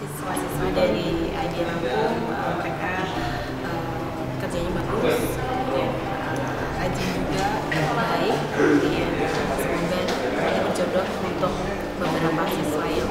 siswa-siswa dari IB Lampung uh, mereka uh, kerjanya bagus kemudian uh, juga baik kemudian semoga ini berjodoh untuk beberapa siswa yang